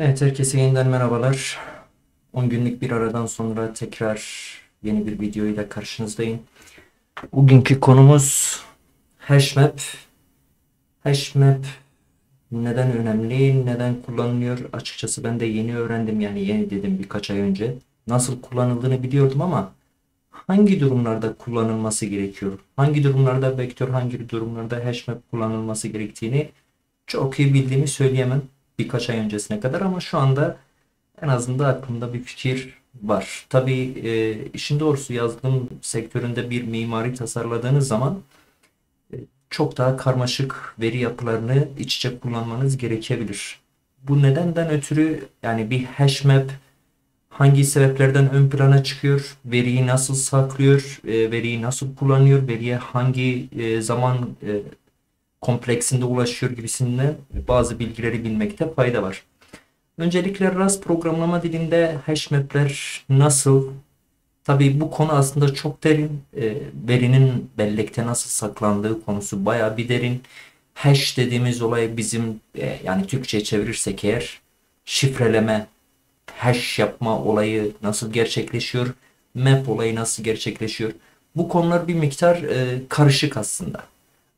Evet, herkese yeniden merhabalar. 10 günlük bir aradan sonra tekrar yeni bir video ile karşınızdayım. Bugünkü konumuz HashMap. HashMap neden önemli, neden kullanılıyor? Açıkçası ben de yeni öğrendim yani yeni dedim birkaç ay önce. Nasıl kullanıldığını biliyordum ama hangi durumlarda kullanılması gerekiyor? Hangi durumlarda vektör, hangi durumlarda HashMap kullanılması gerektiğini çok iyi bildiğimi söyleyemem birkaç ay öncesine kadar ama şu anda en azından aklımda bir fikir var. Tabii e, işin doğrusu yazılım sektöründe bir mimari tasarladığınız zaman e, çok daha karmaşık veri yapılarını iç içe kullanmanız gerekebilir. Bu nedenden ötürü yani bir hash map hangi sebeplerden ön plana çıkıyor, veriyi nasıl saklıyor, e, veriyi nasıl kullanıyor, veriye hangi e, zaman e, kompleksinde ulaşıyor gibisinden bazı bilgileri bilmekte fayda var. Öncelikle Rust programlama dilinde hash map'ler nasıl? Tabii bu konu aslında çok derin. E, verinin bellekte nasıl saklandığı konusu baya bir derin. Hash dediğimiz olay bizim e, yani Türkçe çevirirsek eğer şifreleme, hash yapma olayı nasıl gerçekleşiyor? Map olayı nasıl gerçekleşiyor? Bu konular bir miktar e, karışık aslında.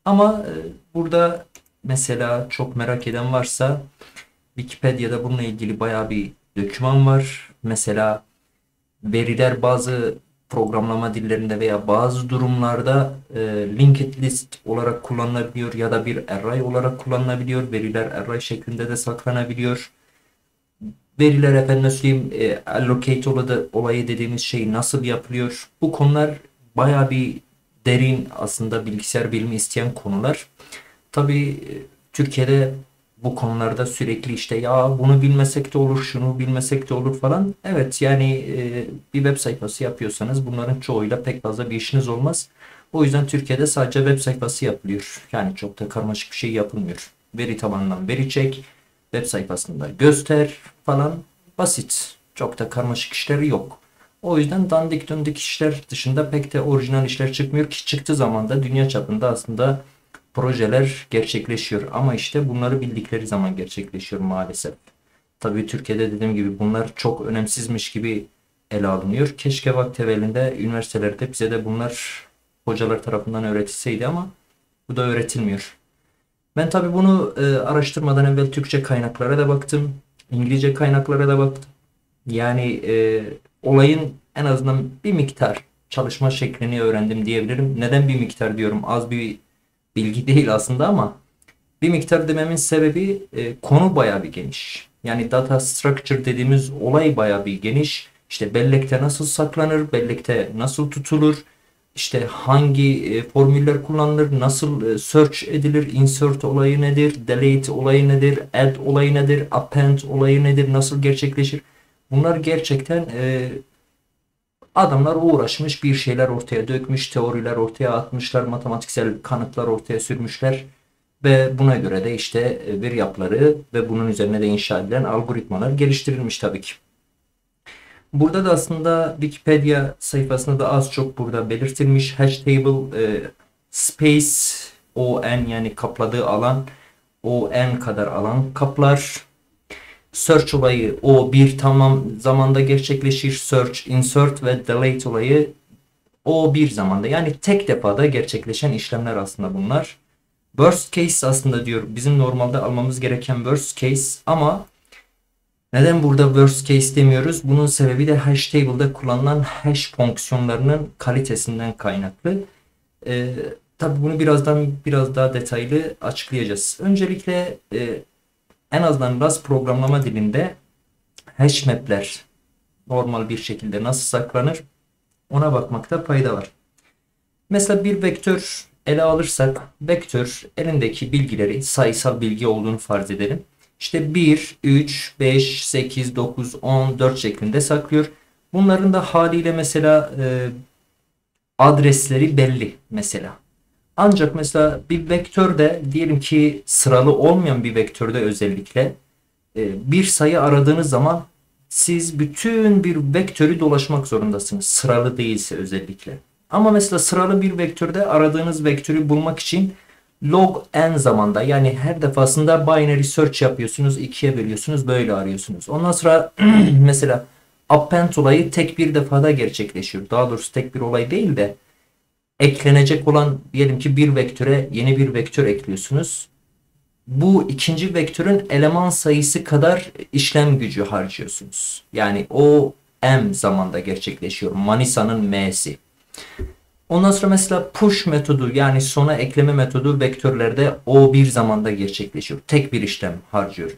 Ama e, burada mesela çok merak eden varsa Wikipedia'da bununla ilgili baya bir doküman var. Mesela veriler bazı programlama dillerinde veya bazı durumlarda e, linked list olarak kullanılabiliyor ya da bir array olarak kullanılabiliyor. Veriler array şeklinde de saklanabiliyor. Veriler efendim söyleyeyim e, allocate olayı dediğimiz şey nasıl yapılıyor? Bu konular baya bir derin aslında bilgisayar bilimi isteyen konular. Tabii e, Türkiye'de bu konularda sürekli işte ya bunu bilmesek de olur, şunu bilmesek de olur falan. Evet yani e, bir web sayfası yapıyorsanız bunların çoğuyla pek fazla bir işiniz olmaz. O yüzden Türkiye'de sadece web sayfası yapılıyor. Yani çok da karmaşık bir şey yapılmıyor. Veri tabanından veri çek, web sayfasında göster falan basit. Çok da karmaşık işleri yok. O yüzden dandik döndük işler dışında pek de orijinal işler çıkmıyor ki çıktığı zaman da dünya çapında aslında projeler gerçekleşiyor. Ama işte bunları bildikleri zaman gerçekleşiyor maalesef. Tabii Türkiye'de dediğim gibi bunlar çok önemsizmiş gibi ele alınıyor. Keşke vakti evvelinde üniversitelerde bize de bunlar hocalar tarafından öğretilseydi ama bu da öğretilmiyor. Ben tabii bunu e, araştırmadan evvel Türkçe kaynaklara da baktım. İngilizce kaynaklara da baktım. Yani e, olayın en azından bir miktar çalışma şeklini öğrendim diyebilirim. Neden bir miktar diyorum? Az bir bilgi değil aslında ama bir miktar dememin sebebi e, konu baya bir geniş. Yani data structure dediğimiz olay baya bir geniş. İşte bellekte nasıl saklanır, bellekte nasıl tutulur, işte hangi e, formüller kullanılır, nasıl e, search edilir, insert olayı nedir, delete olayı nedir, add olayı nedir, append olayı nedir, nasıl gerçekleşir. Bunlar gerçekten e, adamlar uğraşmış bir şeyler ortaya dökmüş, teoriler ortaya atmışlar, matematiksel kanıtlar ortaya sürmüşler. Ve buna göre de işte e, bir yapıları ve bunun üzerine de inşa edilen algoritmalar geliştirilmiş tabii ki. Burada da aslında Wikipedia sayfasında da az çok burada belirtilmiş hash table e, space o n yani kapladığı alan o n kadar alan kaplar search olayı o bir tamam zamanda gerçekleşir. Search, insert ve delete olayı o bir zamanda. Yani tek defada gerçekleşen işlemler aslında bunlar. Worst case aslında diyor bizim normalde almamız gereken worst case ama neden burada worst case demiyoruz? Bunun sebebi de hash table'da kullanılan hash fonksiyonlarının kalitesinden kaynaklı. Ee, tabi bunu birazdan biraz daha detaylı açıklayacağız. Öncelikle e, en azından Rust programlama dilinde hash map'ler normal bir şekilde nasıl saklanır ona bakmakta fayda var. Mesela bir vektör ele alırsak vektör elindeki bilgileri sayısal bilgi olduğunu farz edelim. İşte 1, 3, 5, 8, 9, 10, 4 şeklinde saklıyor. Bunların da haliyle mesela e, adresleri belli mesela. Ancak mesela bir vektörde diyelim ki sıralı olmayan bir vektörde özellikle e, bir sayı aradığınız zaman siz bütün bir vektörü dolaşmak zorundasınız. Sıralı değilse özellikle. Ama mesela sıralı bir vektörde aradığınız vektörü bulmak için log n zamanda yani her defasında binary search yapıyorsunuz, ikiye bölüyorsunuz, böyle arıyorsunuz. Ondan sonra mesela append olayı tek bir defada gerçekleşiyor. Daha doğrusu tek bir olay değil de eklenecek olan diyelim ki bir vektöre yeni bir vektör ekliyorsunuz. Bu ikinci vektörün eleman sayısı kadar işlem gücü harcıyorsunuz. Yani o m zamanda gerçekleşiyor. Manisa'nın m'si. Ondan sonra mesela push metodu yani sona ekleme metodu vektörlerde o bir zamanda gerçekleşiyor. Tek bir işlem harcıyor.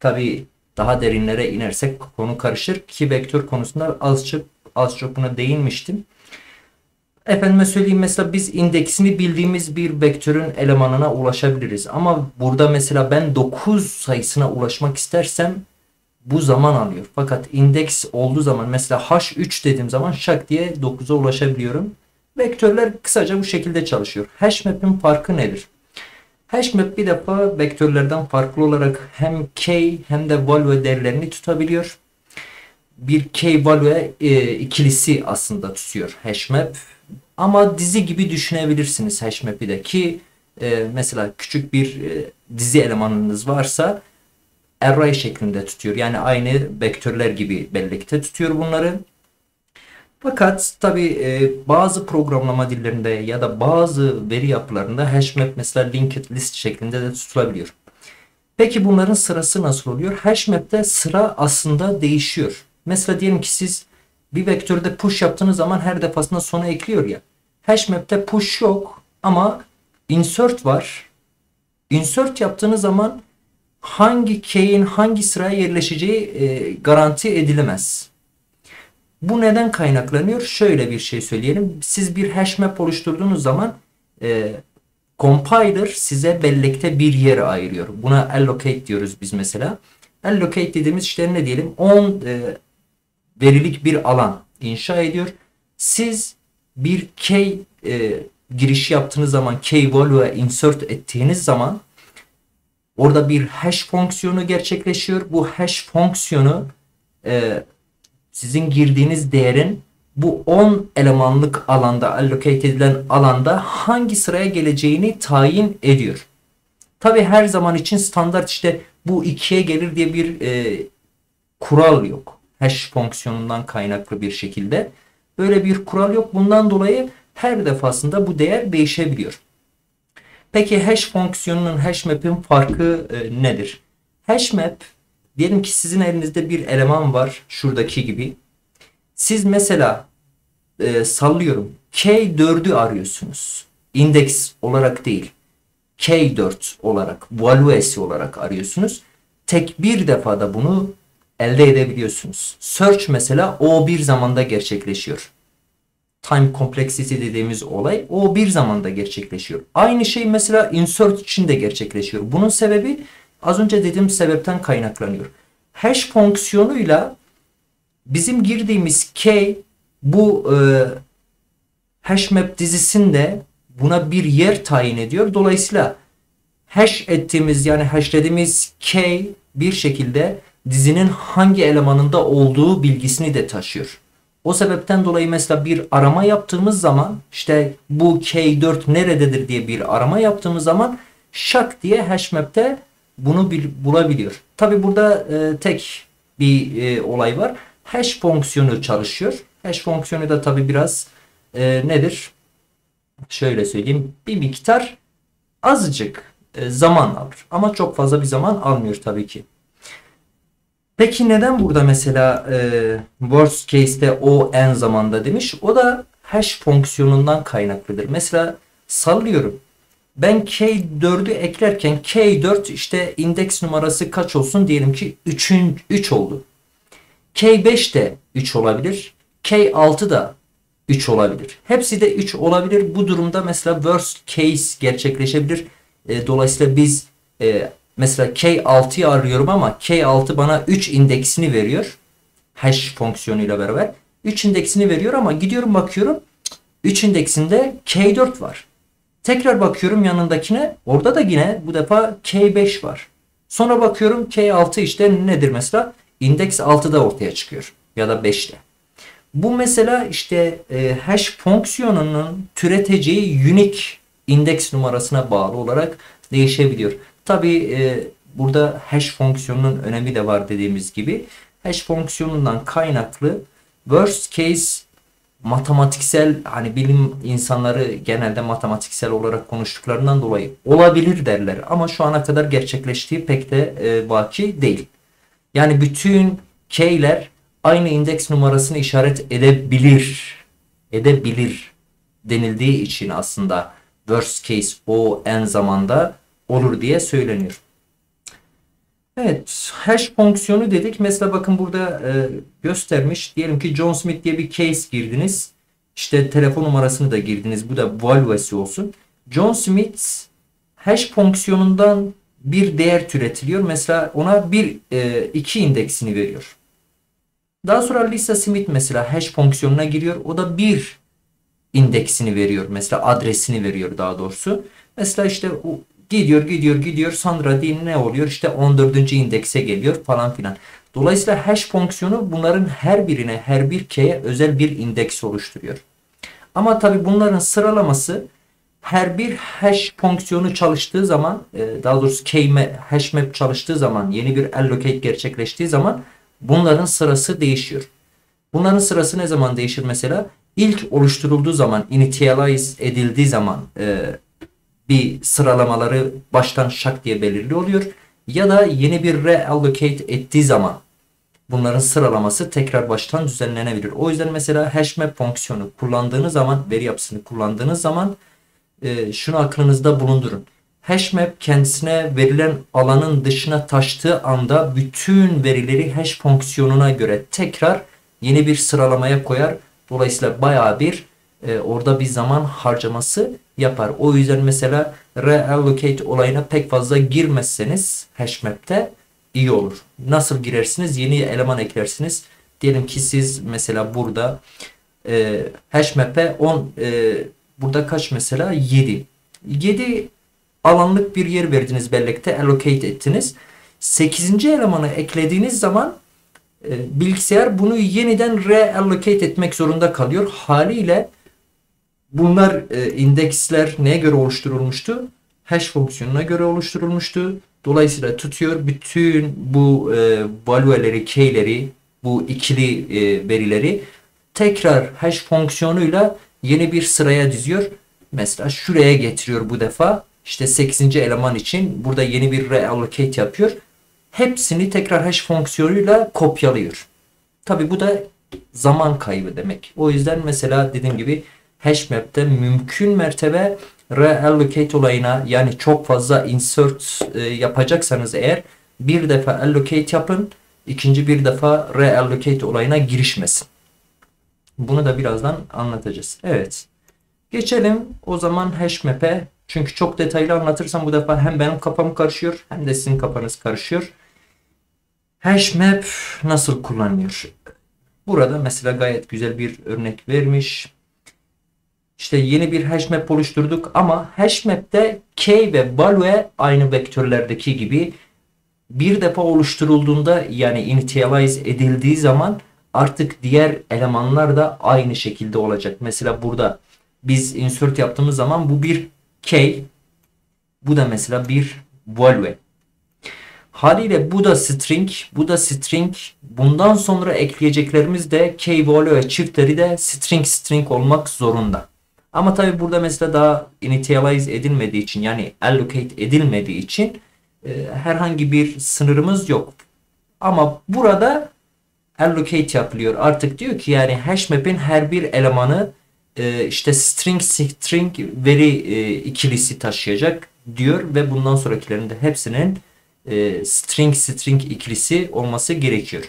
Tabi daha derinlere inersek konu karışır ki vektör konusunda az çok, az çok buna değinmiştim. Efendime söyleyeyim mesela biz indeksini bildiğimiz bir vektörün elemanına ulaşabiliriz. Ama burada mesela ben 9 sayısına ulaşmak istersem bu zaman alıyor. Fakat indeks olduğu zaman mesela H3 dediğim zaman şak diye 9'a ulaşabiliyorum. Vektörler kısaca bu şekilde çalışıyor. Hashmap'in farkı nedir? Hashmap bir defa vektörlerden farklı olarak hem key hem de value değerlerini tutabiliyor. Bir key value e, ikilisi aslında tutuyor hashmap. Ama dizi gibi düşünebilirsiniz hashmap'i ki e, mesela küçük bir e, dizi elemanınız varsa array şeklinde tutuyor. Yani aynı vektörler gibi birlikte tutuyor bunları. Fakat tabi e, bazı programlama dillerinde ya da bazı veri yapılarında hashmap mesela linked list şeklinde de tutulabiliyor. Peki bunların sırası nasıl oluyor? Hashmap'te sıra aslında değişiyor. Mesela diyelim ki siz bir vektörde push yaptığınız zaman her defasında sona ekliyor ya. Hashmap'te push yok ama insert var. Insert yaptığınız zaman hangi key'in hangi sıraya yerleşeceği e, garanti edilemez. Bu neden kaynaklanıyor? Şöyle bir şey söyleyelim. Siz bir hash map oluşturduğunuz zaman e, compiler size bellekte bir yer ayırıyor. Buna allocate diyoruz biz mesela. Allocate dediğimiz işte ne diyelim 10 e, verilik bir alan inşa ediyor. Siz bir key e, giriş yaptığınız zaman key value'ya insert ettiğiniz zaman orada bir hash fonksiyonu gerçekleşiyor. Bu hash fonksiyonu e, sizin girdiğiniz değerin bu 10 elemanlık alanda allocate edilen alanda hangi sıraya geleceğini tayin ediyor. Tabi her zaman için standart işte bu 2'ye gelir diye bir e, kural yok. Hash fonksiyonundan kaynaklı bir şekilde. Böyle bir kural yok. Bundan dolayı her defasında bu değer değişebiliyor. Peki hash fonksiyonunun hash map'in farkı e, nedir? Hash map Diyelim ki sizin elinizde bir eleman var şuradaki gibi. Siz mesela e, sallıyorum K4'ü arıyorsunuz. İndeks olarak değil. K4 olarak, valuesi olarak arıyorsunuz. Tek bir defada bunu elde edebiliyorsunuz. Search mesela o bir zamanda gerçekleşiyor. Time complexity dediğimiz olay o bir zamanda gerçekleşiyor. Aynı şey mesela insert için de gerçekleşiyor. Bunun sebebi Az önce dediğim sebepten kaynaklanıyor. Hash fonksiyonuyla bizim girdiğimiz key bu e, hashmap dizisinde buna bir yer tayin ediyor. Dolayısıyla hash ettiğimiz yani hashlediğimiz key bir şekilde dizinin hangi elemanında olduğu bilgisini de taşıyor. O sebepten dolayı mesela bir arama yaptığımız zaman işte bu K4 nerededir diye bir arama yaptığımız zaman şak diye hashmap'te bunu bulabiliyor. Tabi burada e, tek bir e, olay var. Hash fonksiyonu çalışıyor. Hash fonksiyonu da tabi biraz e, nedir? Şöyle söyleyeyim. Bir miktar azıcık e, zaman alır. Ama çok fazla bir zaman almıyor tabii ki. Peki neden burada mesela e, worst case'te o en zamanda demiş? O da hash fonksiyonundan kaynaklıdır. Mesela sallıyorum. Ben K4'ü eklerken K4 işte indeks numarası kaç olsun diyelim ki 3'ün 3 oldu. K5 de 3 olabilir. K6 da 3 olabilir. Hepsi de 3 olabilir. Bu durumda mesela worst case gerçekleşebilir. E, dolayısıyla biz e, mesela K6'yı arıyorum ama K6 bana 3 indeksini veriyor. Hash fonksiyonuyla beraber. 3 indeksini veriyor ama gidiyorum bakıyorum 3 indeksinde K4 var. Tekrar bakıyorum yanındakine. Orada da yine bu defa K5 var. Sonra bakıyorum K6 işte nedir mesela? İndeks 6'da ortaya çıkıyor. Ya da 5'te. Bu mesela işte e, hash fonksiyonunun türeteceği unique indeks numarasına bağlı olarak değişebiliyor. Tabi e, burada hash fonksiyonunun önemi de var dediğimiz gibi. Hash fonksiyonundan kaynaklı worst case matematiksel hani bilim insanları genelde matematiksel olarak konuştuklarından dolayı olabilir derler ama şu ana kadar gerçekleştiği pek de e, vaki değil. Yani bütün k'ler aynı indeks numarasını işaret edebilir edebilir denildiği için aslında worst case o en zamanda olur diye söyleniyor. Evet, hash fonksiyonu dedik. Mesela bakın burada e, göstermiş. Diyelim ki John Smith diye bir case girdiniz. İşte telefon numarasını da girdiniz. Bu da valuesi olsun. John Smith hash fonksiyonundan bir değer türetiliyor. Mesela ona bir e, iki indeksini veriyor. Daha sonra Lisa Smith mesela hash fonksiyonuna giriyor. O da bir indeksini veriyor. Mesela adresini veriyor daha doğrusu. Mesela işte Gidiyor gidiyor gidiyor sonra din ne oluyor işte 14. indekse geliyor falan filan. Dolayısıyla hash fonksiyonu bunların her birine her bir k'ye özel bir indeks oluşturuyor. Ama tabi bunların sıralaması her bir hash fonksiyonu çalıştığı zaman e, daha doğrusu k hash map çalıştığı zaman yeni bir allocate gerçekleştiği zaman bunların sırası değişiyor. Bunların sırası ne zaman değişir mesela? İlk oluşturulduğu zaman, initialize edildiği zaman e, bir sıralamaları baştan şak diye belirli oluyor. Ya da yeni bir reallocate ettiği zaman bunların sıralaması tekrar baştan düzenlenebilir. O yüzden mesela hashmap fonksiyonu kullandığınız zaman, veri yapısını kullandığınız zaman e, şunu aklınızda bulundurun. Hashmap kendisine verilen alanın dışına taştığı anda bütün verileri hash fonksiyonuna göre tekrar yeni bir sıralamaya koyar. Dolayısıyla bayağı bir e, orada bir zaman harcaması yapar. O yüzden mesela reallocate olayına pek fazla girmezseniz hashmap'te iyi olur. Nasıl girersiniz? Yeni eleman eklersiniz. Diyelim ki siz mesela burada e, hashmap'e 10 e, burada kaç mesela 7. 7 alanlık bir yer verdiniz bellekte allocate ettiniz. 8. elemanı eklediğiniz zaman e, bilgisayar bunu yeniden reallocate etmek zorunda kalıyor. Haliyle Bunlar e, indeksler neye göre oluşturulmuştu? Hash fonksiyonuna göre oluşturulmuştu. Dolayısıyla tutuyor bütün bu e, value'leri, key'leri, bu ikili e, verileri tekrar hash fonksiyonuyla yeni bir sıraya diziyor. Mesela şuraya getiriyor bu defa. İşte 8. eleman için burada yeni bir reallocate yapıyor. Hepsini tekrar hash fonksiyonuyla kopyalıyor. Tabi bu da zaman kaybı demek. O yüzden mesela dediğim gibi hashmap'te mümkün mertebe reallocate olayına yani çok fazla insert e, yapacaksanız eğer bir defa allocate yapın ikinci bir defa reallocate olayına girişmesin. Bunu da birazdan anlatacağız. Evet. Geçelim o zaman hashmap'e. Çünkü çok detaylı anlatırsam bu defa hem benim kafam karışıyor hem de sizin kafanız karışıyor. Hashmap nasıl kullanılıyor? Burada mesela gayet güzel bir örnek vermiş. İşte yeni bir hashmap oluşturduk ama hashmap'te k ve value aynı vektörlerdeki gibi bir defa oluşturulduğunda yani initialize edildiği zaman artık diğer elemanlar da aynı şekilde olacak. Mesela burada biz insert yaptığımız zaman bu bir k bu da mesela bir value. Haliyle bu da string, bu da string. Bundan sonra ekleyeceklerimiz de k value çiftleri de string string olmak zorunda. Ama tabi burada mesela daha initialize edilmediği için yani allocate edilmediği için e, herhangi bir sınırımız yok. Ama burada allocate yapılıyor. Artık diyor ki yani hashmap'in her bir elemanı e, işte string string veri e, ikilisi taşıyacak diyor ve bundan sonrakilerin de hepsinin e, string string ikilisi olması gerekiyor.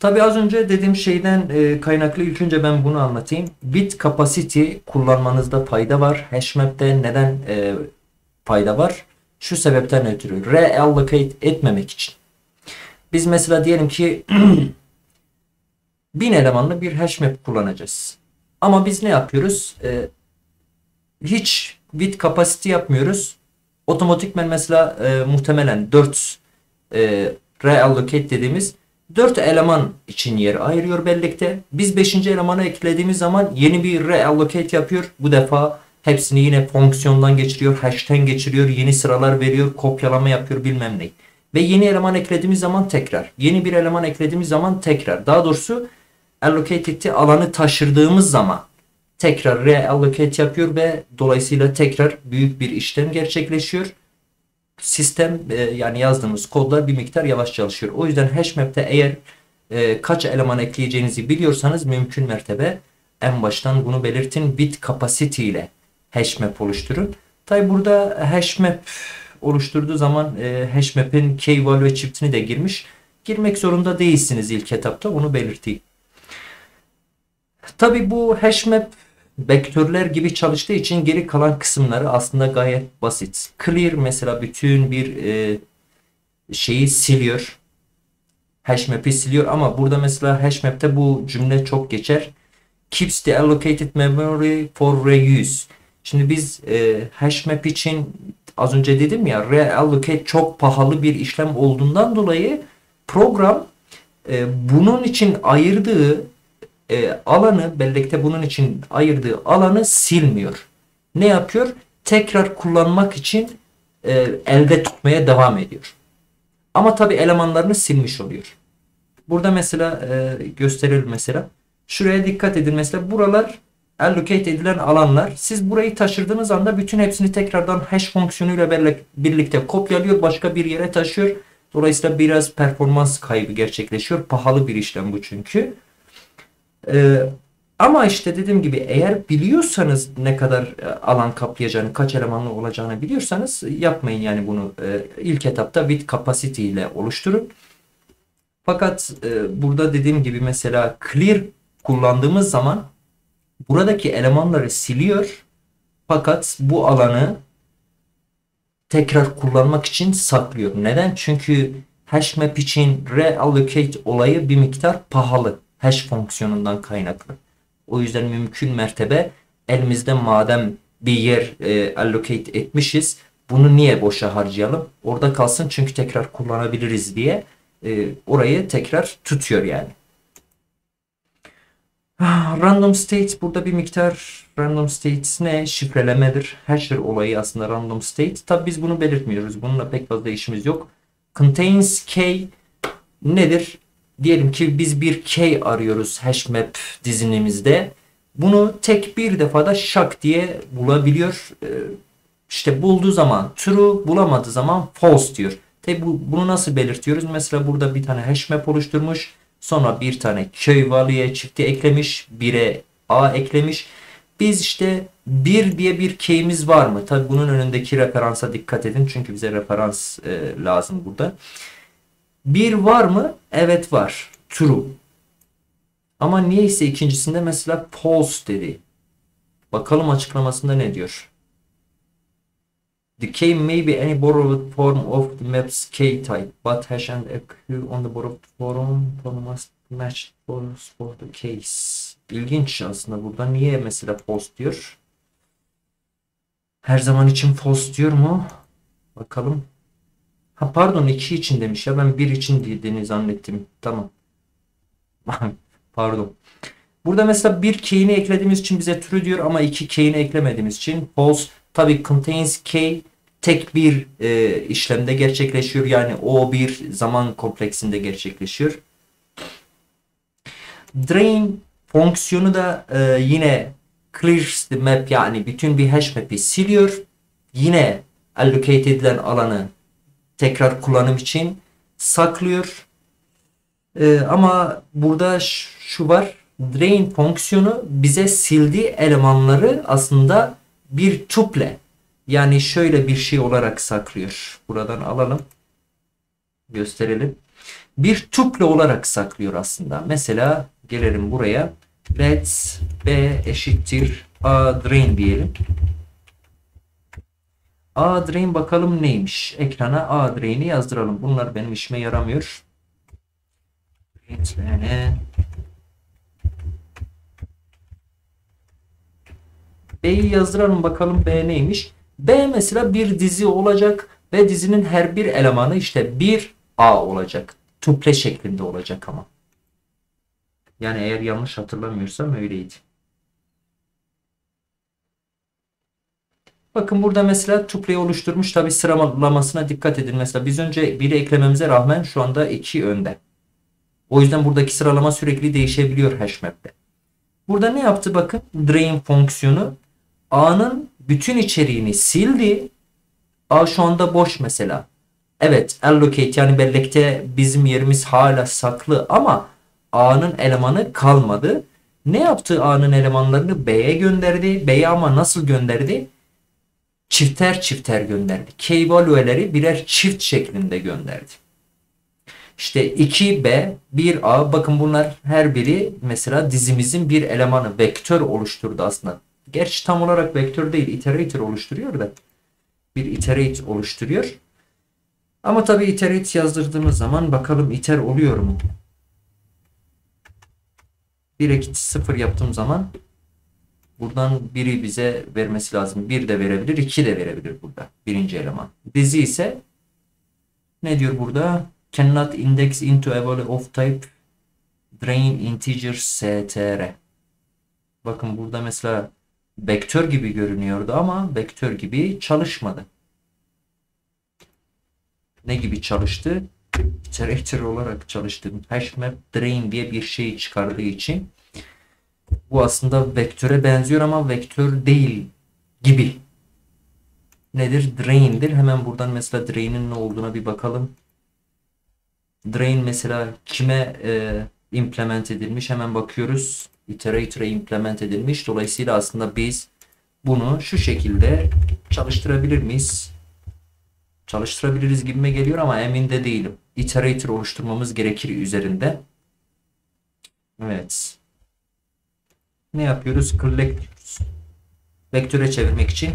Tabi az önce dediğim şeyden e, kaynaklı ilk önce ben bunu anlatayım. Bit capacity kullanmanızda fayda var. Hashmap'te neden e, fayda var? Şu sebepten ötürü. Reallocate etmemek için. Biz mesela diyelim ki bin elemanlı bir hashmap kullanacağız. Ama biz ne yapıyoruz? E, hiç bit capacity yapmıyoruz. Otomatikmen mesela e, muhtemelen 4 e, reallocate dediğimiz 4 eleman için yer ayırıyor bellekte. Biz 5. elemanı eklediğimiz zaman yeni bir reallocate yapıyor. Bu defa Hepsini yine fonksiyondan geçiriyor, hash'ten geçiriyor, yeni sıralar veriyor, kopyalama yapıyor bilmem ne. Ve yeni eleman eklediğimiz zaman tekrar. Yeni bir eleman eklediğimiz zaman tekrar. Daha doğrusu allocated'i alanı taşırdığımız zaman tekrar reallocate yapıyor ve dolayısıyla tekrar büyük bir işlem gerçekleşiyor. Sistem e, yani yazdığımız kodlar bir miktar yavaş çalışıyor. O yüzden hashmap'te eğer e, kaç eleman ekleyeceğinizi biliyorsanız mümkün mertebe en baştan bunu belirtin. Bit capacity ile hashmap oluşturun. Tabi burada hashmap oluşturduğu zaman e, hashmap'in key value çiftini de girmiş. Girmek zorunda değilsiniz ilk etapta bunu belirteyim. Tabi bu hashmap vektörler gibi çalıştığı için geri kalan kısımları aslında gayet basit. Clear mesela bütün bir e, şeyi siliyor. Hashmap'i siliyor ama burada mesela hashmap'te bu cümle çok geçer. Keeps the allocated memory for reuse. Şimdi biz e, hashmap için az önce dedim ya reallocate çok pahalı bir işlem olduğundan dolayı program e, bunun için ayırdığı e, alanı bellekte bunun için ayırdığı alanı silmiyor. Ne yapıyor? Tekrar kullanmak için e, elde tutmaya devam ediyor. Ama tabi elemanlarını silmiş oluyor. Burada mesela e, gösterelim mesela. Şuraya dikkat edin mesela buralar allocate edilen alanlar. Siz burayı taşırdığınız anda bütün hepsini tekrardan hash fonksiyonuyla birlikte kopyalıyor. Başka bir yere taşıyor. Dolayısıyla biraz performans kaybı gerçekleşiyor. Pahalı bir işlem bu çünkü. Ee, ama işte dediğim gibi eğer biliyorsanız ne kadar e, alan kaplayacağını, kaç elemanlı olacağını biliyorsanız yapmayın yani bunu e, ilk etapta with capacity ile oluşturun. Fakat e, burada dediğim gibi mesela clear kullandığımız zaman buradaki elemanları siliyor. Fakat bu alanı tekrar kullanmak için saklıyor. Neden? Çünkü hashmap için reallocate olayı bir miktar pahalı hash fonksiyonundan kaynaklı. O yüzden mümkün mertebe elimizde madem bir yer e, allocate etmişiz bunu niye boşa harcayalım? Orada kalsın çünkü tekrar kullanabiliriz diye e, orayı tekrar tutuyor yani. Ah, random state burada bir miktar random state ne? Şifrelemedir. Hasher olayı aslında random state. Tabi biz bunu belirtmiyoruz. Bununla pek fazla işimiz yok. Contains k nedir? Diyelim ki biz bir key arıyoruz hashmap dizinimizde. Bunu tek bir defada şak diye bulabiliyor. Ee, işte bulduğu zaman true, bulamadığı zaman false diyor. Tabi bu, bunu nasıl belirtiyoruz? Mesela burada bir tane hashmap oluşturmuş. Sonra bir tane köy value'ye çifti eklemiş. Bire a eklemiş. Biz işte bir diye bir key'imiz var mı? Tabi bunun önündeki referansa dikkat edin. Çünkü bize referans e, lazım burada. Bir var mı? Evet var. True. Ama niyeyse ikincisinde mesela false dedi. Bakalım açıklamasında ne diyor. The key may be any borrowed form of the map's key type, but hash and echo on the borrowed form must match for, for the case. İlginç aslında burada. Niye mesela false diyor? Her zaman için false diyor mu? Bakalım. Ha pardon 2 için demiş ya ben 1 için dediğini zannettim. Tamam. pardon. Burada mesela bir key'ini eklediğimiz için bize true diyor ama iki key'ini eklemediğimiz için false. Tabi contains key tek bir e, işlemde gerçekleşiyor. Yani o bir zaman kompleksinde gerçekleşiyor. Drain fonksiyonu da e, yine clears the map yani bütün bir hash map'i siliyor. Yine allocate alanı tekrar kullanım için saklıyor. Ee, ama burada şu var. Drain fonksiyonu bize sildiği elemanları aslında bir tuple yani şöyle bir şey olarak saklıyor. Buradan alalım. Gösterelim. Bir tuple olarak saklıyor aslında. Mesela gelelim buraya. Let's b eşittir a drain diyelim. A drain bakalım neymiş. Ekrana A drain'i yazdıralım. Bunlar benim işime yaramıyor. Drain'e B'yi yazdıralım bakalım B neymiş. B mesela bir dizi olacak ve dizinin her bir elemanı işte bir A olacak. Tuple şeklinde olacak ama. Yani eğer yanlış hatırlamıyorsam öyleydi. Bakın burada mesela tuplayı oluşturmuş. Tabi sıralamasına dikkat edin. Mesela biz önce biri eklememize rağmen şu anda 2 önde. O yüzden buradaki sıralama sürekli değişebiliyor hashmap'te. Burada ne yaptı bakın? Drain fonksiyonu A'nın bütün içeriğini sildi. A şu anda boş mesela. Evet allocate yani bellekte bizim yerimiz hala saklı ama A'nın elemanı kalmadı. Ne yaptı A'nın elemanlarını B'ye gönderdi. B'ye ama nasıl gönderdi? Çifter çifter gönderdi. K value'leri birer çift şeklinde gönderdi. İşte 2B, 1A bakın bunlar her biri mesela dizimizin bir elemanı vektör oluşturdu aslında. Gerçi tam olarak vektör değil iterator oluşturuyor da bir iterate oluşturuyor. Ama tabi iterate yazdırdığımız zaman bakalım iter oluyor mu? 1 eksi 0 yaptığım zaman buradan biri bize vermesi lazım. 1 de verebilir, 2 de verebilir burada. Birinci eleman. Dizi ise ne diyor burada? Cannot index into a value of type drain integer str. Bakın burada mesela vektör gibi görünüyordu ama vektör gibi çalışmadı. Ne gibi çalıştı? Iterator olarak çalıştı. Hashmap drain diye bir şey çıkardığı için bu aslında vektöre benziyor ama vektör değil gibi. Nedir? Drain'dir. Hemen buradan mesela drain'in ne olduğuna bir bakalım. Drain mesela kime e, implement edilmiş? Hemen bakıyoruz iterator'a implement edilmiş. Dolayısıyla aslında biz bunu şu şekilde çalıştırabilir miyiz? Çalıştırabiliriz gibime geliyor ama emin de değilim. Iterator oluşturmamız gerekir üzerinde. Evet. Ne yapıyoruz? Collect diyoruz. Vektöre çevirmek için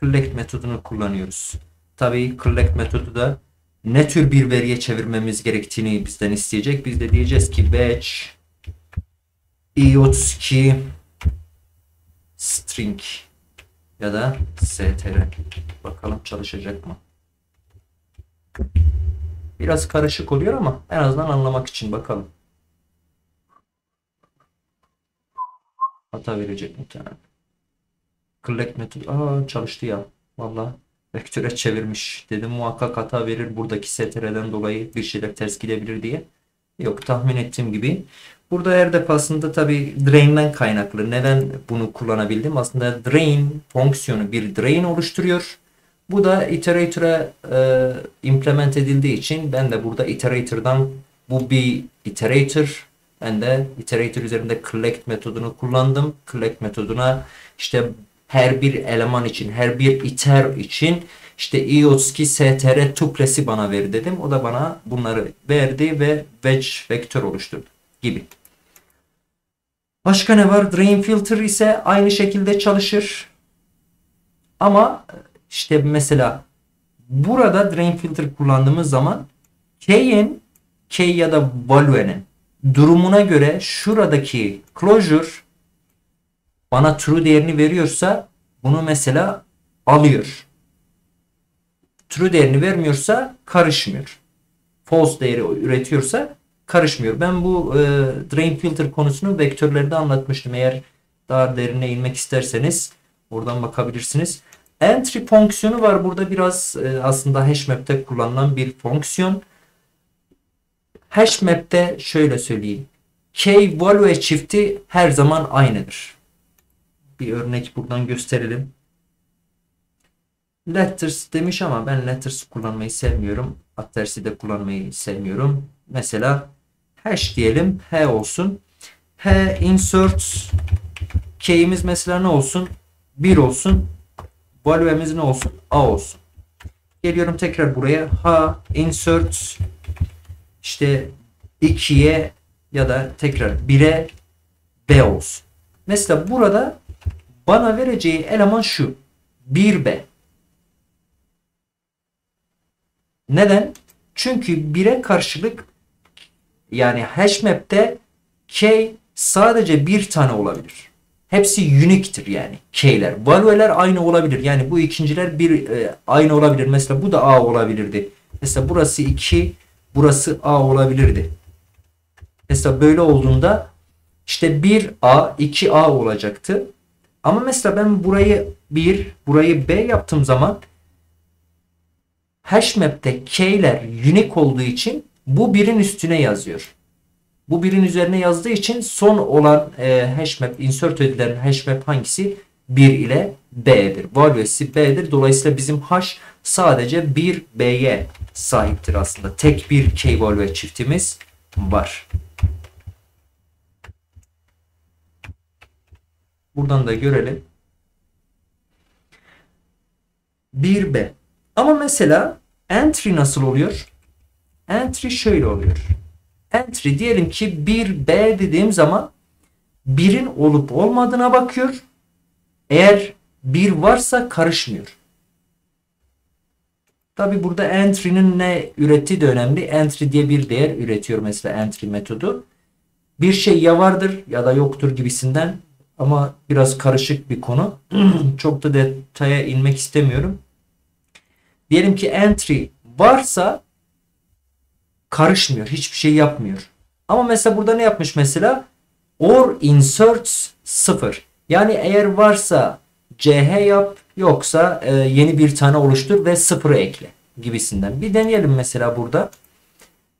collect metodunu kullanıyoruz. Tabii collect metodu da ne tür bir veriye çevirmemiz gerektiğini bizden isteyecek. Biz de diyeceğiz ki batch i32 string ya da str. Bakalım çalışacak mı? Biraz karışık oluyor ama en azından anlamak için bakalım. Hata verecek muhtemelen. Collect metodu. Aa çalıştı ya. Valla vektöre çevirmiş. Dedim muhakkak hata verir buradaki str'den dolayı bir şeyler ters gidebilir diye. Yok tahmin ettiğim gibi. Burada her defasında tabi drain'den kaynaklı. Neden bunu kullanabildim? Aslında drain fonksiyonu bir drain oluşturuyor. Bu da iterator'a e, implement edildiği için ben de burada iterator'dan bu bir iterator ben de iterator üzerinde collect metodunu kullandım. Collect metoduna işte her bir eleman için, her bir iter için işte i32 str tuplesi bana ver dedim. O da bana bunları verdi ve wedge vektör oluşturdu gibi. Başka ne var? Drain filter ise aynı şekilde çalışır. Ama işte mesela burada drain filter kullandığımız zaman K'in K ya da value'nin durumuna göre şuradaki closure bana true değerini veriyorsa bunu mesela alıyor. True değerini vermiyorsa karışmıyor. False değeri üretiyorsa karışmıyor. Ben bu e, drain filter konusunu vektörlerde anlatmıştım. Eğer daha derine inmek isterseniz oradan bakabilirsiniz. Entry fonksiyonu var. Burada biraz e, aslında hashmap'te kullanılan bir fonksiyon. Hashmap'te şöyle söyleyeyim. K value çifti her zaman aynıdır. Bir örnek buradan gösterelim. Letters demiş ama ben letters kullanmayı sevmiyorum. Atters'i de kullanmayı sevmiyorum. Mesela hash diyelim. H olsun. H insert k'imiz mesela ne olsun? 1 olsun. Value'miz ne olsun? A olsun. Geliyorum tekrar buraya. H insert işte 2'ye ya da tekrar 1'e B olsun. Mesela burada bana vereceği eleman şu. 1B. Neden? Çünkü 1'e karşılık yani hashmap'te k sadece bir tane olabilir. Hepsi unique'tir yani k'ler. Value'ler aynı olabilir. Yani bu ikinciler bir e, aynı olabilir. Mesela bu da a olabilirdi. Mesela burası 2, burası a olabilirdi. Mesela böyle olduğunda işte 1a, 2a olacaktı. Ama mesela ben burayı 1, burayı B yaptığım zaman hashmap'te k'ler unique olduğu için bu birin üstüne yazıyor. Bu birin üzerine yazdığı için son olan e, hashmap, insert edilen hashmap hangisi? 1 ile B'dir. Value'si B'dir. Dolayısıyla bizim hash sadece 1 B'ye sahiptir aslında. Tek bir K value çiftimiz var. Buradan da görelim. 1B. Ama mesela entry nasıl oluyor? Entry şöyle oluyor. Entry diyelim ki 1B dediğim zaman birin olup olmadığına bakıyor. Eğer bir varsa karışmıyor. Tabi burada entry'nin ne ürettiği de önemli. Entry diye bir değer üretiyor mesela entry metodu. Bir şey ya vardır ya da yoktur gibisinden ama biraz karışık bir konu. Çok da detaya inmek istemiyorum. Diyelim ki entry varsa karışmıyor. Hiçbir şey yapmıyor. Ama mesela burada ne yapmış mesela? Or inserts 0. Yani eğer varsa ch yap yoksa e, yeni bir tane oluştur ve 0'ı ekle gibisinden. Bir deneyelim mesela burada.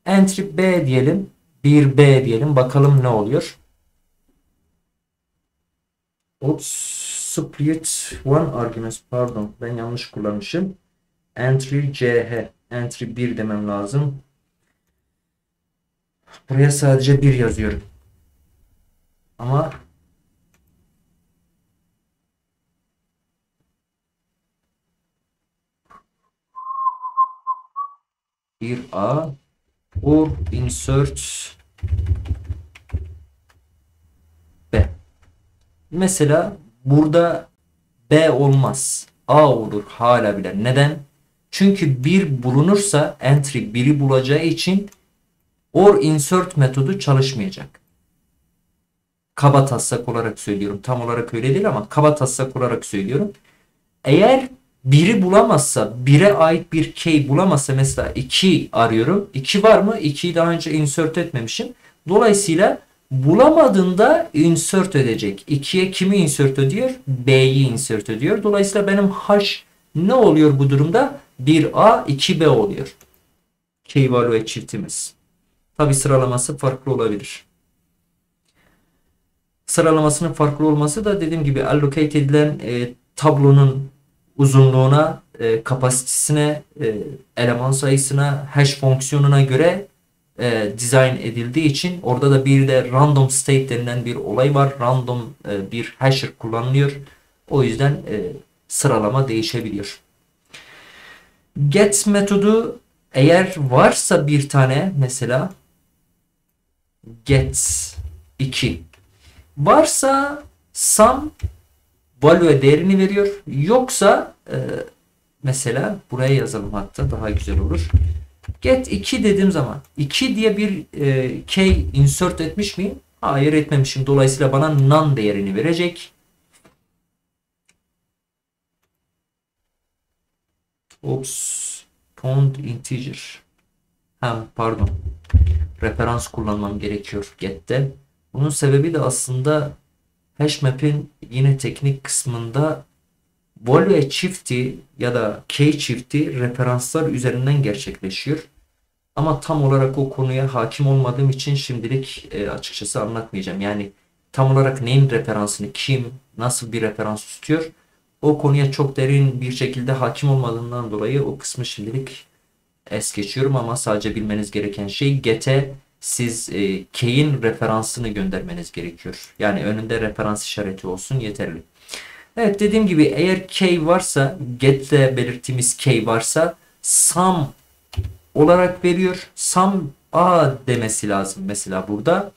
Entry b diyelim. 1b diyelim. Bakalım ne oluyor. Oops. Split one arguments. Pardon. Ben yanlış kullanmışım. Entry ch. Entry 1 demem lazım. Buraya sadece 1 yazıyorum. Ama bir A or insert B. Mesela burada B olmaz. A olur hala bile. Neden? Çünkü bir bulunursa entry biri bulacağı için or insert metodu çalışmayacak. Kaba taslak olarak söylüyorum. Tam olarak öyle değil ama kaba taslak olarak söylüyorum. Eğer biri bulamazsa, bire ait bir key bulamazsa mesela 2 arıyorum. 2 var mı? 2'yi daha önce insert etmemişim. Dolayısıyla bulamadığında insert edecek. 2'ye kimi insert ediyor? B'yi insert ediyor. Dolayısıyla benim H ne oluyor bu durumda? 1A, 2B oluyor. Key value çiftimiz. Tabi sıralaması farklı olabilir. Sıralamasının farklı olması da dediğim gibi allocate edilen e, tablonun uzunluğuna, e, kapasitesine, e, eleman sayısına, hash fonksiyonuna göre e, dizayn edildiği için orada da bir de random state denilen bir olay var. Random e, bir hasher kullanılıyor. O yüzden e, sıralama değişebiliyor. Get metodu eğer varsa bir tane mesela get 2 varsa sum value değerini veriyor. Yoksa e, mesela buraya yazalım hatta daha güzel olur. Get 2 dediğim zaman 2 diye bir e, key insert etmiş miyim? Hayır etmemişim. Dolayısıyla bana none değerini verecek. Oops. Pound integer. Ha, pardon. Referans kullanmam gerekiyor get'te. Bunun sebebi de aslında HashMap'in yine teknik kısmında value çifti ya da key çifti referanslar üzerinden gerçekleşiyor. Ama tam olarak o konuya hakim olmadığım için şimdilik e, açıkçası anlatmayacağım. Yani tam olarak neyin referansını kim, nasıl bir referans tutuyor o konuya çok derin bir şekilde hakim olmadığından dolayı o kısmı şimdilik es geçiyorum ama sadece bilmeniz gereken şey get'e siz e, key'in referansını göndermeniz gerekiyor. Yani önünde referans işareti olsun yeterli. Evet dediğim gibi eğer key varsa get'te belirttiğimiz key varsa sum olarak veriyor. Sum a demesi lazım mesela burada.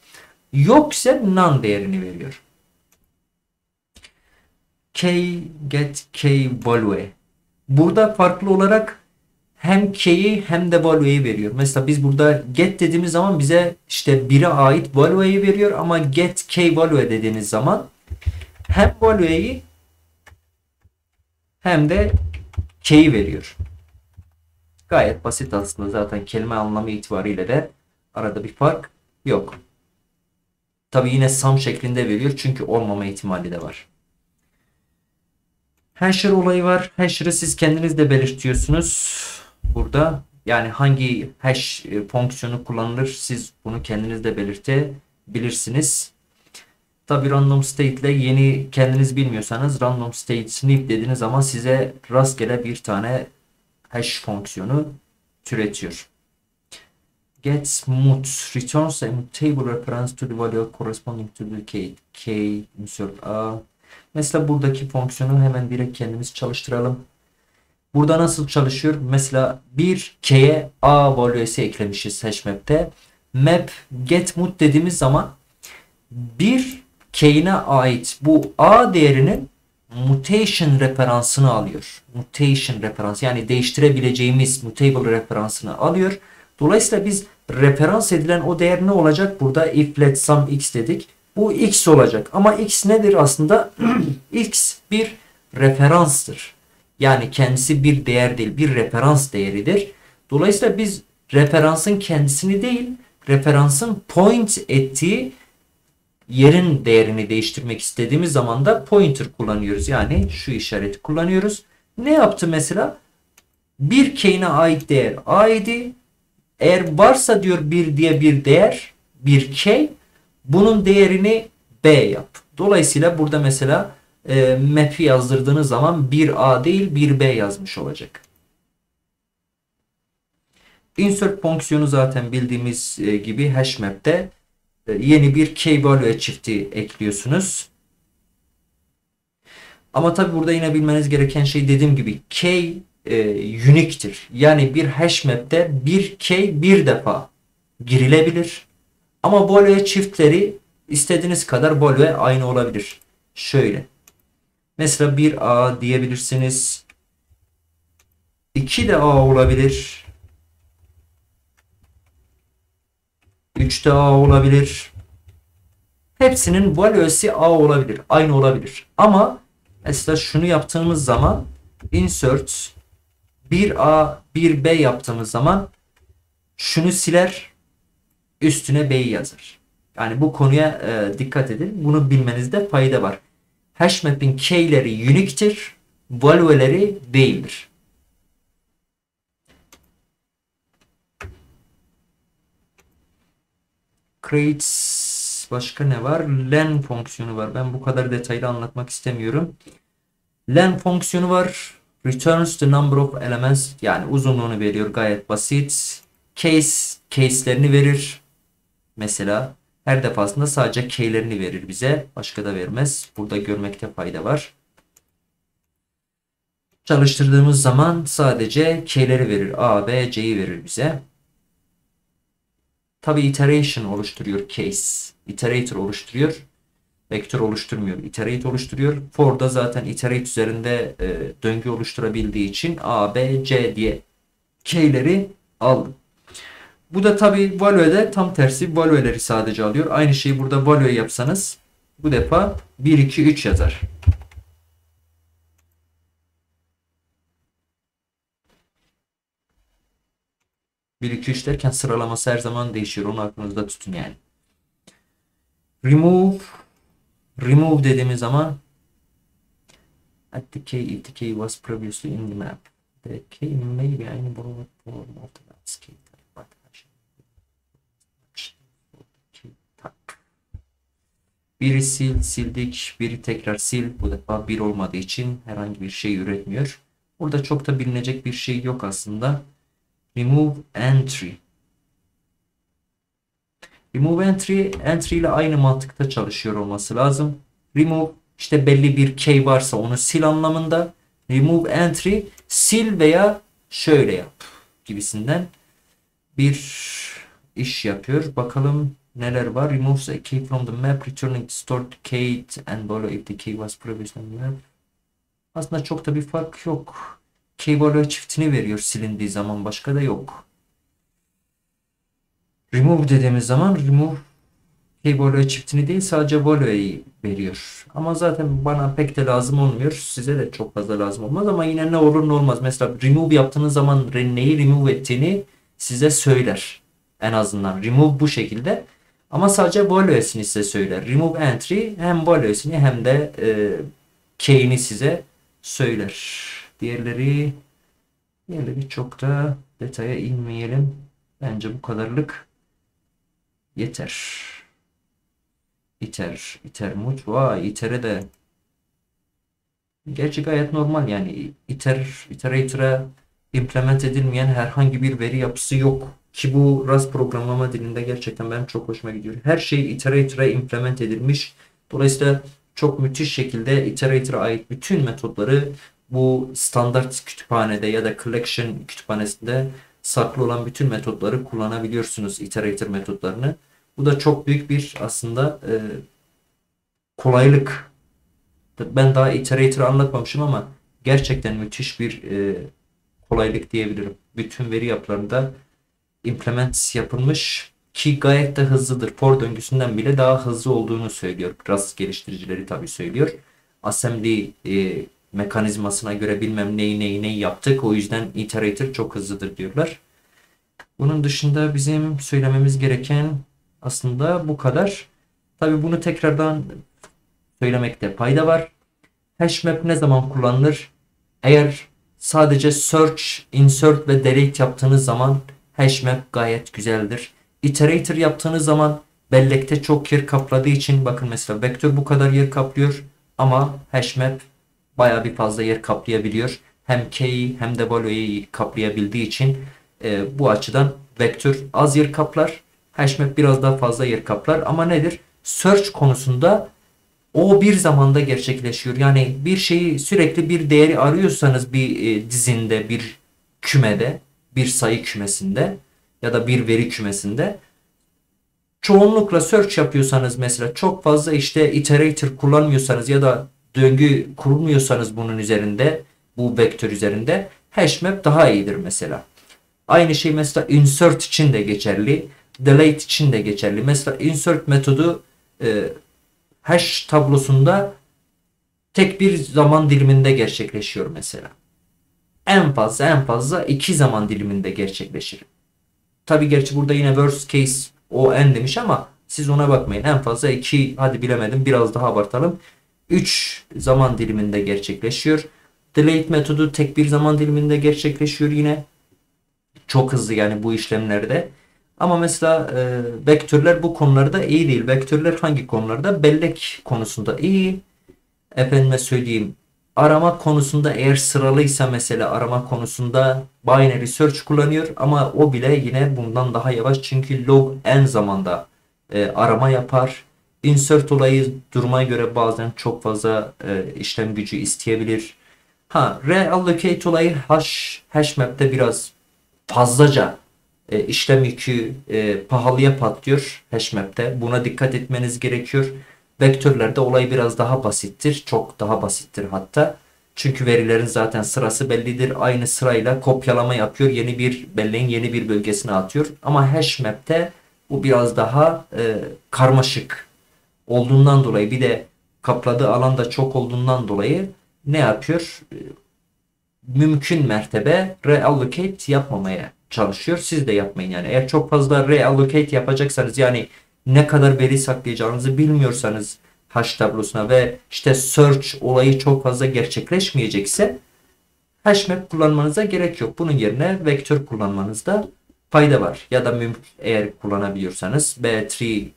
Yoksa none değerini veriyor. K get K value. Burada farklı olarak hem k'yi hem de value'yi veriyor. Mesela biz burada get dediğimiz zaman bize işte 1'e ait value'yi veriyor ama get k value dediğiniz zaman hem value'yi hem de k'yi veriyor. Gayet basit aslında zaten kelime anlamı itibariyle de arada bir fark yok. Tabi yine sum şeklinde veriyor çünkü olmama ihtimali de var. Hasher olayı var. Hasher'ı siz kendiniz de belirtiyorsunuz. Burada yani hangi hash e, fonksiyonu kullanılır siz bunu kendiniz de belirtebilirsiniz. Tabi random state ile yeni kendiniz bilmiyorsanız random state snip dediğiniz zaman size rastgele bir tane hash fonksiyonu türetiyor. Get mut returns a mutable reference to the value corresponding to the key. Key insert a. Mesela buradaki fonksiyonu hemen direkt kendimiz çalıştıralım. Burada nasıl çalışıyor? Mesela bir k'ye a value'si eklemişiz hashmap'te. Map get mut dediğimiz zaman bir k'ine ait bu a değerinin mutation referansını alıyor. Mutation referans yani değiştirebileceğimiz mutable referansını alıyor. Dolayısıyla biz referans edilen o değer ne olacak? Burada if let sum x dedik. Bu x olacak. Ama x nedir aslında? x bir referanstır. Yani kendisi bir değer değil, bir referans değeridir. Dolayısıyla biz referansın kendisini değil, referansın point ettiği yerin değerini değiştirmek istediğimiz zaman da pointer kullanıyoruz. Yani şu işareti kullanıyoruz. Ne yaptı mesela? Bir k'ine ait değer a idi. Eğer varsa diyor bir diye bir değer, bir k, bunun değerini b yap. Dolayısıyla burada mesela e, map'i yazdırdığınız zaman bir a değil bir b yazmış olacak. Insert fonksiyonu zaten bildiğimiz e, gibi hash map'te e, yeni bir key value çifti ekliyorsunuz. Ama tabi burada yine bilmeniz gereken şey dediğim gibi key e, unique'tir. Yani bir hash map'te bir key bir defa girilebilir. Ama value çiftleri istediğiniz kadar value aynı olabilir. Şöyle. Mesela bir A diyebilirsiniz. 2 de A olabilir. 3'te A olabilir. Hepsinin value'si A olabilir. Aynı olabilir. Ama mesela şunu yaptığımız zaman insert 1A 1B yaptığımız zaman şunu siler üstüne B'yi yazar. Yani bu konuya e, dikkat edin. Bunu bilmenizde fayda var. Hashmap'in key'leri unique'tir. Value'leri değildir. creates başka ne var? len fonksiyonu var. Ben bu kadar detaylı anlatmak istemiyorum. len fonksiyonu var. Returns the number of elements yani uzunluğunu veriyor gayet basit. Case case'lerini verir. Mesela her defasında sadece key'lerini verir bize. Başka da vermez. Burada görmekte fayda var. Çalıştırdığımız zaman sadece key'leri verir. A, B, C'yi verir bize. Tabi iteration oluşturuyor case. Iterator oluşturuyor. Vektör oluşturmuyor. Iterate oluşturuyor. For da zaten iterate üzerinde e, döngü oluşturabildiği için A, B, C diye key'leri aldı. Bu da tabi value'de tam tersi value'leri sadece alıyor. Aynı şeyi burada value yapsanız bu defa 1, 2, 3 yazar. 1 2 3 derken sıralaması her zaman değişiyor. Onu aklınızda tutun yani. Remove remove dediğimiz zaman at the key if the key was previously in the map. The key may be any form of the landscape. Biri sil, sildik, biri tekrar sil. Bu defa bir olmadığı için herhangi bir şey üretmiyor. Burada çok da bilinecek bir şey yok aslında. Remove entry. Remove entry, entry ile aynı mantıkta çalışıyor olması lazım. Remove işte belli bir key varsa onu sil anlamında. Remove entry sil veya şöyle yap gibisinden bir iş yapıyor. Bakalım neler var. Removes a key from the map returning stored key and below if the key was previously on the map. Aslında çok da bir fark yok. Key çiftini veriyor silindiği zaman başka da yok. Remove dediğimiz zaman remove key çiftini değil sadece value'yi veriyor. Ama zaten bana pek de lazım olmuyor. Size de çok fazla lazım olmaz ama yine ne olur ne olmaz. Mesela remove yaptığınız zaman neyi remove ettiğini size söyler. En azından remove bu şekilde. Ama sadece value'sini size söyler. Remove entry hem value'sini hem de e, key'ini size söyler. Diğerleri diğerleri çok da detaya inmeyelim. Bence bu kadarlık yeter. İter, iter mut. Vay, itere de Gerçi gayet normal yani iter, iterator'a implement edilmeyen herhangi bir veri yapısı yok. Ki bu Rust programlama dilinde gerçekten benim çok hoşuma gidiyor. Her şey iterator'a implement edilmiş. Dolayısıyla çok müthiş şekilde iterator'a ait bütün metotları bu standart kütüphanede ya da collection kütüphanesinde saklı olan bütün metotları kullanabiliyorsunuz iterator metotlarını. Bu da çok büyük bir aslında e, kolaylık ben daha iterator'ı anlatmamışım ama gerçekten müthiş bir e, kolaylık diyebilirim. Bütün veri yapılarında implement yapılmış ki gayet de hızlıdır. For döngüsünden bile daha hızlı olduğunu söylüyor. Rust geliştiricileri tabii söylüyor. Assembly e, mekanizmasına göre bilmem neyi neyi neyi yaptık. O yüzden iterator çok hızlıdır diyorlar. Bunun dışında bizim söylememiz gereken aslında bu kadar. Tabii bunu tekrardan söylemekte fayda var. Hashmap ne zaman kullanılır? Eğer sadece search, insert ve delete yaptığınız zaman hashmap gayet güzeldir. Iterator yaptığınız zaman bellekte çok yer kapladığı için bakın mesela vektör bu kadar yer kaplıyor ama hashmap baya bir fazla yer kaplayabiliyor. Hem k'yi hem de w'yi kaplayabildiği için e, bu açıdan vektör az yer kaplar. Hashmap biraz daha fazla yer kaplar ama nedir? Search konusunda o bir zamanda gerçekleşiyor. Yani bir şeyi sürekli bir değeri arıyorsanız bir e, dizinde, bir kümede, bir sayı kümesinde ya da bir veri kümesinde çoğunlukla search yapıyorsanız mesela çok fazla işte iterator kullanmıyorsanız ya da döngü kurmuyorsanız bunun üzerinde bu vektör üzerinde hashmap daha iyidir mesela. Aynı şey mesela insert için de geçerli. Delete için de geçerli. Mesela insert metodu e, hash tablosunda tek bir zaman diliminde gerçekleşiyor mesela. En fazla en fazla iki zaman diliminde gerçekleşir. Tabi gerçi burada yine worst case o en demiş ama siz ona bakmayın. En fazla iki hadi bilemedim biraz daha abartalım. 3 zaman diliminde gerçekleşiyor. Delete metodu tek bir zaman diliminde gerçekleşiyor yine. Çok hızlı yani bu işlemlerde. Ama mesela e, vektörler bu konularda iyi değil. Vektörler hangi konularda? Bellek konusunda iyi. Efendime söyleyeyim arama konusunda eğer sıralıysa mesela arama konusunda binary search kullanıyor ama o bile yine bundan daha yavaş çünkü log en zamanda e, arama yapar. Insert olayı duruma göre bazen çok fazla e, işlem gücü isteyebilir. Ha reallocate olayı hash, hash map'te biraz fazlaca e, işlem yükü e, pahalıya patlıyor hashmap'te. Buna dikkat etmeniz gerekiyor. Vektörlerde olay biraz daha basittir. Çok daha basittir hatta. Çünkü verilerin zaten sırası bellidir. Aynı sırayla kopyalama yapıyor. Yeni bir belleğin yeni bir bölgesine atıyor. Ama hashmap'te bu biraz daha e, karmaşık olduğundan dolayı bir de kapladığı alanda çok olduğundan dolayı ne yapıyor? E, mümkün mertebe reallocate yapmamaya çalışıyor. Siz de yapmayın yani. Eğer çok fazla reallocate yapacaksanız yani ne kadar veri saklayacağınızı bilmiyorsanız hash tablosuna ve işte search olayı çok fazla gerçekleşmeyecekse hashmap kullanmanıza gerek yok. Bunun yerine vektör kullanmanızda fayda var. Ya da mümkün eğer kullanabiliyorsanız B3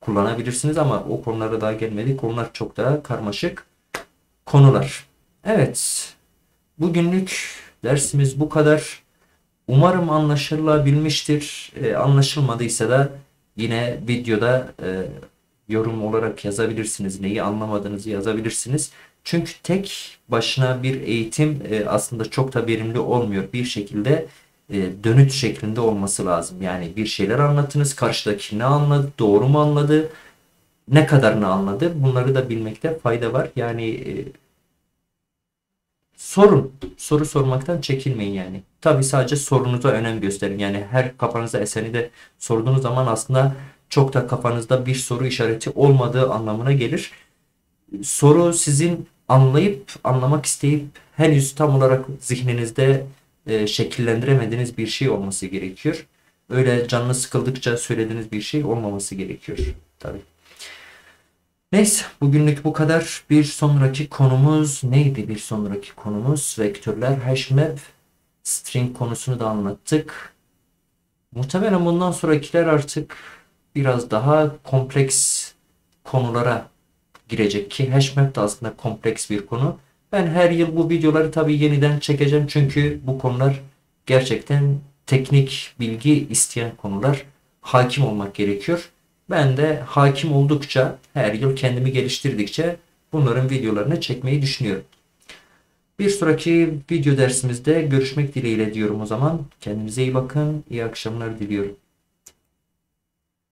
kullanabilirsiniz ama o konulara daha gelmedik. Onlar çok daha karmaşık konular. Evet. Bugünlük dersimiz bu kadar. Umarım anlaşılabilmiştir. E, anlaşılmadıysa da yine videoda e, yorum olarak yazabilirsiniz. Neyi anlamadığınızı yazabilirsiniz. Çünkü tek başına bir eğitim e, aslında çok da verimli olmuyor. Bir şekilde e, dönüt şeklinde olması lazım. Yani bir şeyler anlatınız. Karşıdaki ne anladı? Doğru mu anladı? Ne kadarını anladı? Bunları da bilmekte fayda var. Yani e, sorun. Soru sormaktan çekinmeyin yani. Tabi sadece sorunuza önem gösterin. Yani her kafanıza eseni de sorduğunuz zaman aslında çok da kafanızda bir soru işareti olmadığı anlamına gelir. Soru sizin anlayıp anlamak isteyip henüz tam olarak zihninizde e, şekillendiremediğiniz bir şey olması gerekiyor. Öyle canlı sıkıldıkça söylediğiniz bir şey olmaması gerekiyor. Tabii. Neyse bugünlük bu kadar. Bir sonraki konumuz neydi? Bir sonraki konumuz vektörler, hashmap, string konusunu da anlattık. Muhtemelen bundan sonrakiler artık biraz daha kompleks konulara girecek ki hashmap da aslında kompleks bir konu. Ben her yıl bu videoları tabii yeniden çekeceğim çünkü bu konular gerçekten teknik bilgi isteyen konular. Hakim olmak gerekiyor. Ben de hakim oldukça her yıl kendimi geliştirdikçe bunların videolarını çekmeyi düşünüyorum. Bir sonraki video dersimizde görüşmek dileğiyle diyorum o zaman. Kendinize iyi bakın. İyi akşamlar diliyorum.